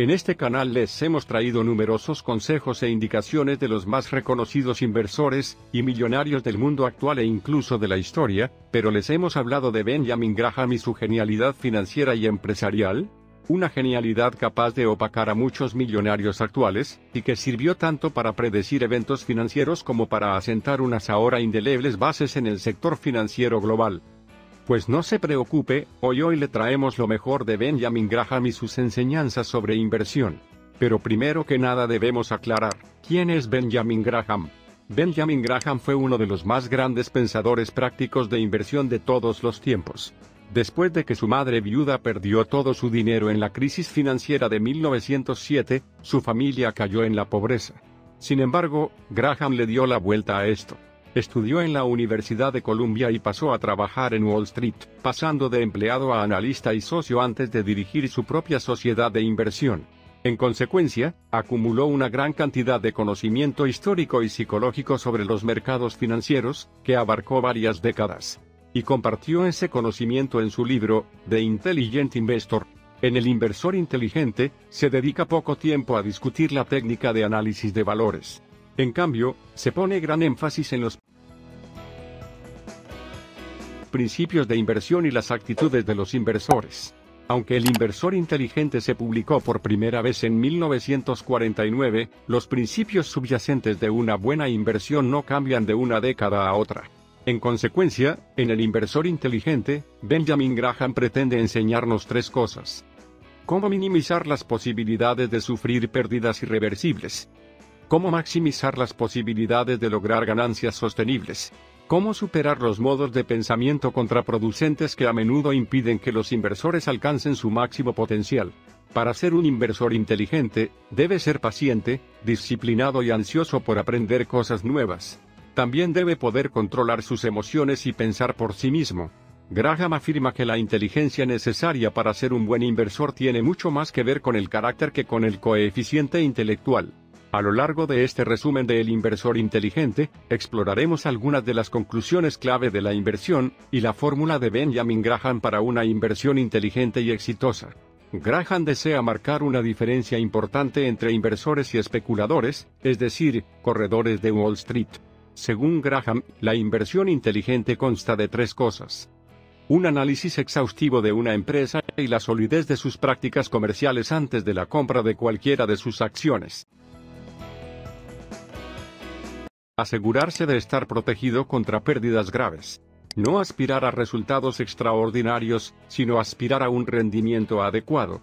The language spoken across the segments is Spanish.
En este canal les hemos traído numerosos consejos e indicaciones de los más reconocidos inversores y millonarios del mundo actual e incluso de la historia, pero les hemos hablado de Benjamin Graham y su genialidad financiera y empresarial, una genialidad capaz de opacar a muchos millonarios actuales, y que sirvió tanto para predecir eventos financieros como para asentar unas ahora indelebles bases en el sector financiero global. Pues no se preocupe, hoy hoy le traemos lo mejor de Benjamin Graham y sus enseñanzas sobre inversión. Pero primero que nada debemos aclarar, ¿quién es Benjamin Graham? Benjamin Graham fue uno de los más grandes pensadores prácticos de inversión de todos los tiempos. Después de que su madre viuda perdió todo su dinero en la crisis financiera de 1907, su familia cayó en la pobreza. Sin embargo, Graham le dio la vuelta a esto. Estudió en la Universidad de Columbia y pasó a trabajar en Wall Street, pasando de empleado a analista y socio antes de dirigir su propia sociedad de inversión. En consecuencia, acumuló una gran cantidad de conocimiento histórico y psicológico sobre los mercados financieros, que abarcó varias décadas. Y compartió ese conocimiento en su libro, The Intelligent Investor. En El inversor inteligente, se dedica poco tiempo a discutir la técnica de análisis de valores. En cambio, se pone gran énfasis en los principios de inversión y las actitudes de los inversores. Aunque el inversor inteligente se publicó por primera vez en 1949, los principios subyacentes de una buena inversión no cambian de una década a otra. En consecuencia, en el inversor inteligente, Benjamin Graham pretende enseñarnos tres cosas. Cómo minimizar las posibilidades de sufrir pérdidas irreversibles, Cómo maximizar las posibilidades de lograr ganancias sostenibles. Cómo superar los modos de pensamiento contraproducentes que a menudo impiden que los inversores alcancen su máximo potencial. Para ser un inversor inteligente, debe ser paciente, disciplinado y ansioso por aprender cosas nuevas. También debe poder controlar sus emociones y pensar por sí mismo. Graham afirma que la inteligencia necesaria para ser un buen inversor tiene mucho más que ver con el carácter que con el coeficiente intelectual. A lo largo de este resumen de El inversor inteligente, exploraremos algunas de las conclusiones clave de la inversión, y la fórmula de Benjamin Graham para una inversión inteligente y exitosa. Graham desea marcar una diferencia importante entre inversores y especuladores, es decir, corredores de Wall Street. Según Graham, la inversión inteligente consta de tres cosas. Un análisis exhaustivo de una empresa y la solidez de sus prácticas comerciales antes de la compra de cualquiera de sus acciones. Asegurarse de estar protegido contra pérdidas graves. No aspirar a resultados extraordinarios, sino aspirar a un rendimiento adecuado.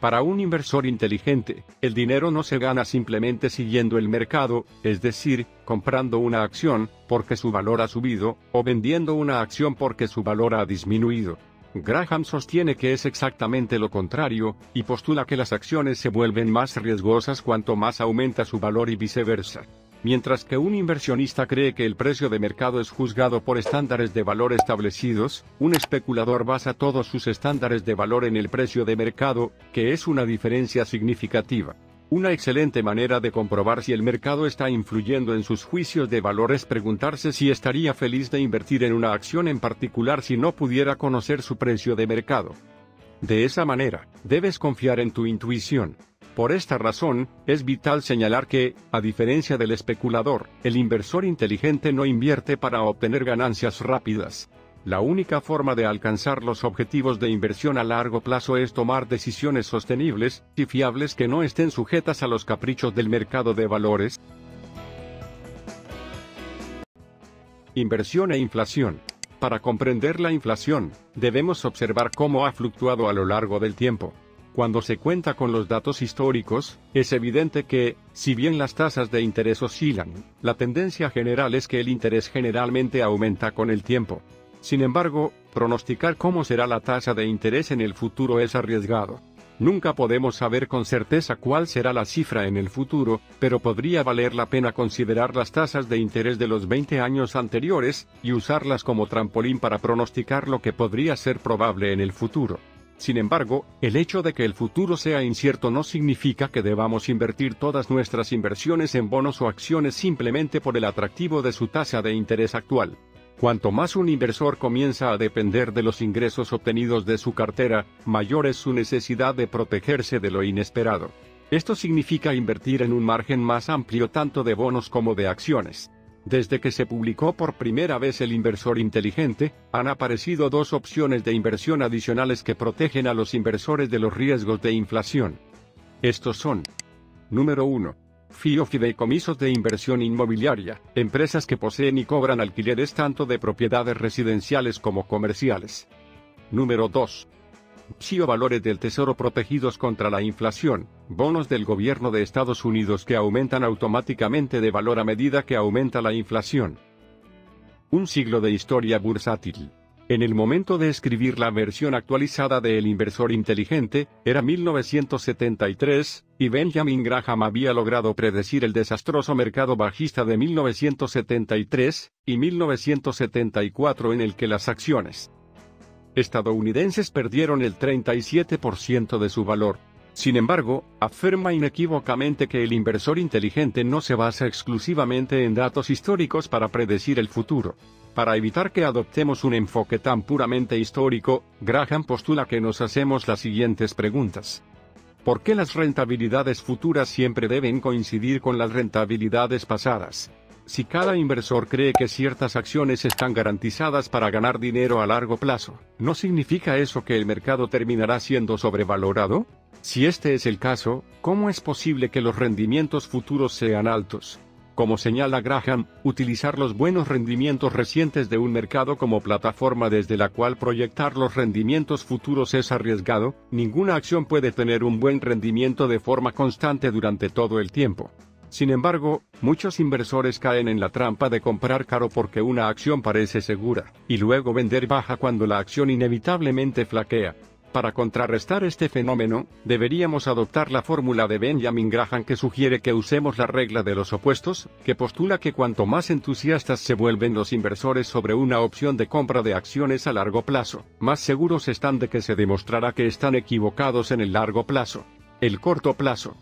Para un inversor inteligente, el dinero no se gana simplemente siguiendo el mercado, es decir, comprando una acción, porque su valor ha subido, o vendiendo una acción porque su valor ha disminuido. Graham sostiene que es exactamente lo contrario, y postula que las acciones se vuelven más riesgosas cuanto más aumenta su valor y viceversa. Mientras que un inversionista cree que el precio de mercado es juzgado por estándares de valor establecidos, un especulador basa todos sus estándares de valor en el precio de mercado, que es una diferencia significativa. Una excelente manera de comprobar si el mercado está influyendo en sus juicios de valor es preguntarse si estaría feliz de invertir en una acción en particular si no pudiera conocer su precio de mercado. De esa manera, debes confiar en tu intuición, por esta razón, es vital señalar que, a diferencia del especulador, el inversor inteligente no invierte para obtener ganancias rápidas. La única forma de alcanzar los objetivos de inversión a largo plazo es tomar decisiones sostenibles y fiables que no estén sujetas a los caprichos del mercado de valores. Inversión e inflación. Para comprender la inflación, debemos observar cómo ha fluctuado a lo largo del tiempo. Cuando se cuenta con los datos históricos, es evidente que, si bien las tasas de interés oscilan, la tendencia general es que el interés generalmente aumenta con el tiempo. Sin embargo, pronosticar cómo será la tasa de interés en el futuro es arriesgado. Nunca podemos saber con certeza cuál será la cifra en el futuro, pero podría valer la pena considerar las tasas de interés de los 20 años anteriores, y usarlas como trampolín para pronosticar lo que podría ser probable en el futuro. Sin embargo, el hecho de que el futuro sea incierto no significa que debamos invertir todas nuestras inversiones en bonos o acciones simplemente por el atractivo de su tasa de interés actual. Cuanto más un inversor comienza a depender de los ingresos obtenidos de su cartera, mayor es su necesidad de protegerse de lo inesperado. Esto significa invertir en un margen más amplio tanto de bonos como de acciones. Desde que se publicó por primera vez el inversor inteligente, han aparecido dos opciones de inversión adicionales que protegen a los inversores de los riesgos de inflación. Estos son. Número 1. FIO fideicomisos de inversión inmobiliaria, empresas que poseen y cobran alquileres tanto de propiedades residenciales como comerciales. Número 2. FIO valores del tesoro protegidos contra la inflación, bonos del gobierno de Estados Unidos que aumentan automáticamente de valor a medida que aumenta la inflación. Un siglo de historia bursátil. En el momento de escribir la versión actualizada de El inversor inteligente, era 1973, y Benjamin Graham había logrado predecir el desastroso mercado bajista de 1973 y 1974 en el que las acciones estadounidenses perdieron el 37% de su valor. Sin embargo, afirma inequívocamente que el inversor inteligente no se basa exclusivamente en datos históricos para predecir el futuro. Para evitar que adoptemos un enfoque tan puramente histórico, Graham postula que nos hacemos las siguientes preguntas. ¿Por qué las rentabilidades futuras siempre deben coincidir con las rentabilidades pasadas? Si cada inversor cree que ciertas acciones están garantizadas para ganar dinero a largo plazo, ¿no significa eso que el mercado terminará siendo sobrevalorado? Si este es el caso, ¿cómo es posible que los rendimientos futuros sean altos? Como señala Graham, utilizar los buenos rendimientos recientes de un mercado como plataforma desde la cual proyectar los rendimientos futuros es arriesgado, ninguna acción puede tener un buen rendimiento de forma constante durante todo el tiempo. Sin embargo, muchos inversores caen en la trampa de comprar caro porque una acción parece segura, y luego vender baja cuando la acción inevitablemente flaquea. Para contrarrestar este fenómeno, deberíamos adoptar la fórmula de Benjamin Graham que sugiere que usemos la regla de los opuestos, que postula que cuanto más entusiastas se vuelven los inversores sobre una opción de compra de acciones a largo plazo, más seguros están de que se demostrará que están equivocados en el largo plazo. El corto plazo,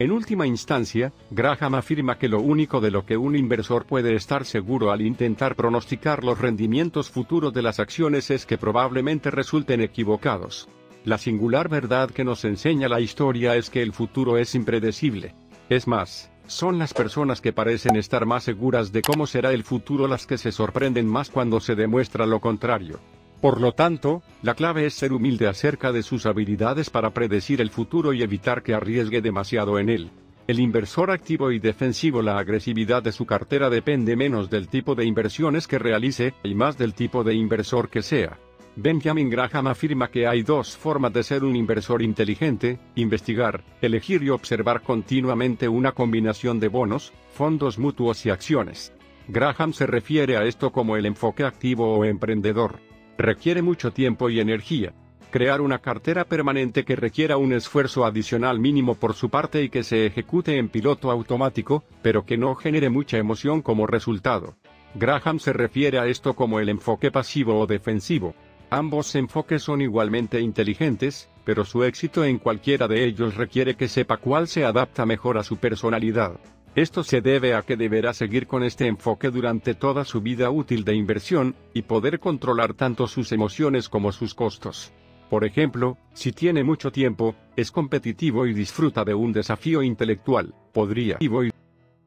en última instancia, Graham afirma que lo único de lo que un inversor puede estar seguro al intentar pronosticar los rendimientos futuros de las acciones es que probablemente resulten equivocados. La singular verdad que nos enseña la historia es que el futuro es impredecible. Es más, son las personas que parecen estar más seguras de cómo será el futuro las que se sorprenden más cuando se demuestra lo contrario. Por lo tanto, la clave es ser humilde acerca de sus habilidades para predecir el futuro y evitar que arriesgue demasiado en él. El inversor activo y defensivo La agresividad de su cartera depende menos del tipo de inversiones que realice y más del tipo de inversor que sea. Benjamin Graham afirma que hay dos formas de ser un inversor inteligente, investigar, elegir y observar continuamente una combinación de bonos, fondos mutuos y acciones. Graham se refiere a esto como el enfoque activo o emprendedor. Requiere mucho tiempo y energía. Crear una cartera permanente que requiera un esfuerzo adicional mínimo por su parte y que se ejecute en piloto automático, pero que no genere mucha emoción como resultado. Graham se refiere a esto como el enfoque pasivo o defensivo. Ambos enfoques son igualmente inteligentes, pero su éxito en cualquiera de ellos requiere que sepa cuál se adapta mejor a su personalidad. Esto se debe a que deberá seguir con este enfoque durante toda su vida útil de inversión, y poder controlar tanto sus emociones como sus costos. Por ejemplo, si tiene mucho tiempo, es competitivo y disfruta de un desafío intelectual, podría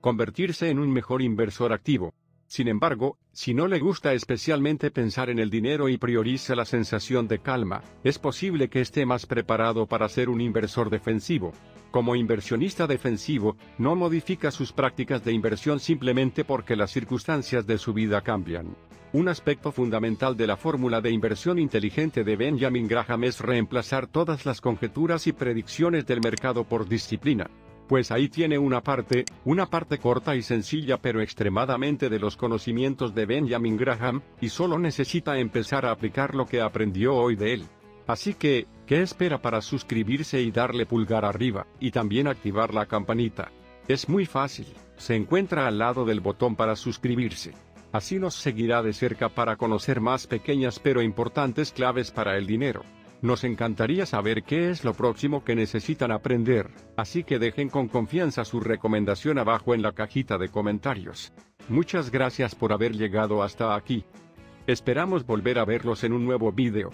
convertirse en un mejor inversor activo. Sin embargo, si no le gusta especialmente pensar en el dinero y prioriza la sensación de calma, es posible que esté más preparado para ser un inversor defensivo. Como inversionista defensivo, no modifica sus prácticas de inversión simplemente porque las circunstancias de su vida cambian. Un aspecto fundamental de la fórmula de inversión inteligente de Benjamin Graham es reemplazar todas las conjeturas y predicciones del mercado por disciplina. Pues ahí tiene una parte, una parte corta y sencilla pero extremadamente de los conocimientos de Benjamin Graham, y solo necesita empezar a aplicar lo que aprendió hoy de él. Así que, ¿qué espera para suscribirse y darle pulgar arriba, y también activar la campanita? Es muy fácil, se encuentra al lado del botón para suscribirse. Así nos seguirá de cerca para conocer más pequeñas pero importantes claves para el dinero. Nos encantaría saber qué es lo próximo que necesitan aprender, así que dejen con confianza su recomendación abajo en la cajita de comentarios. Muchas gracias por haber llegado hasta aquí. Esperamos volver a verlos en un nuevo vídeo.